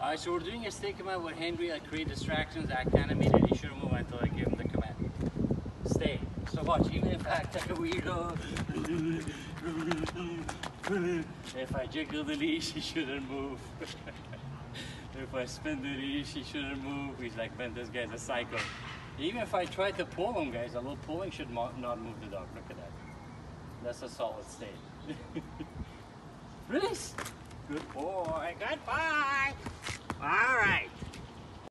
Alright, so we're doing a stay command with Henry. I create distractions, act animated. He shouldn't move until I give him the command. Stay. So watch, even if I act like a weirdo, if I jiggle the leash, he shouldn't move. if I spin the leash, he shouldn't move. He's like, man, this guy's a psycho. Even if I try to pull him, guys, a little pulling should not move the dog. Look at that. That's a solid stay. Release. Good boy. Good boy.